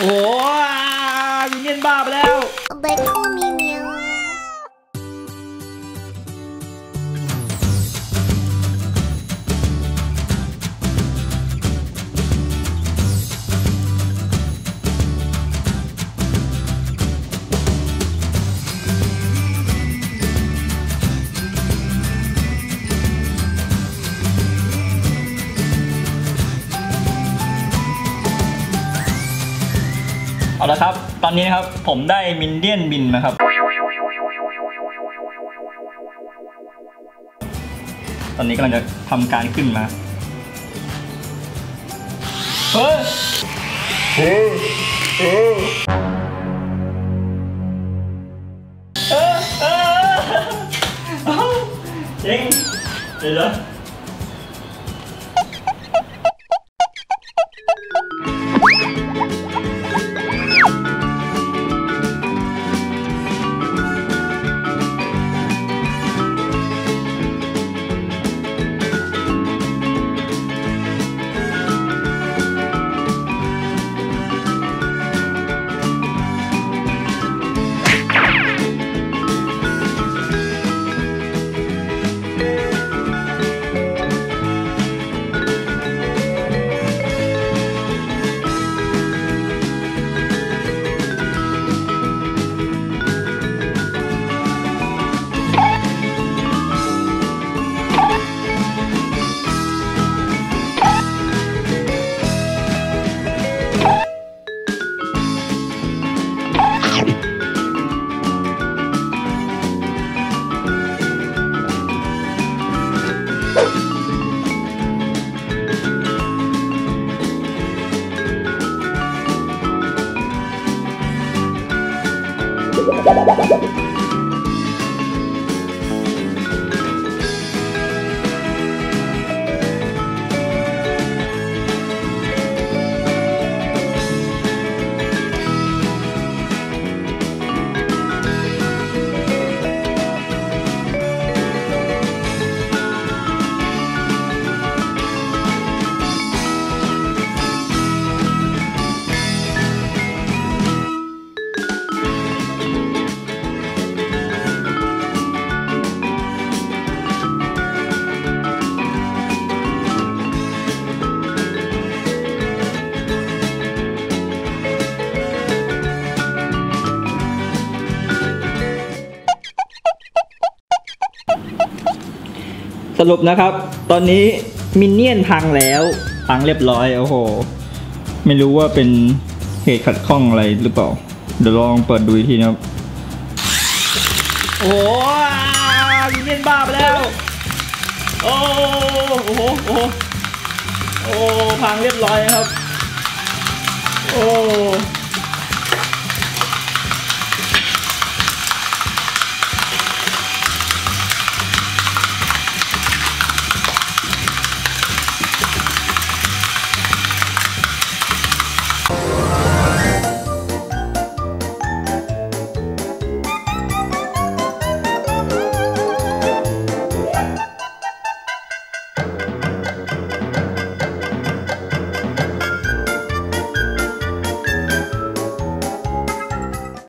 โอ้ยยูเนียนบ้าไปแล้วเบค เอาละครับ ตอนนี้นะครับผมได้มินเดียนบินมาครับ ตอนนี้กำลังจะทำการขึ้นมา เฮ้ยเออเออเอ้าเจ๋งเดี๋ยว ¡Gracias! สรุปนะครับ ตอนนี้มินเนี่ยนพังแล้วพังเรียบร้อยโอ้โห ไม่รู้ว่าเป็นเหตุขัดข้องอะไรหรือเปล่า เดี๋ยวลองเปิดดูอีกทีนะครับ โอ้โหมินเนี่ยนบ้าไปแล้ว โอ้โห โอ้โหโอ้พังเรียบร้อยนะครับ โอ้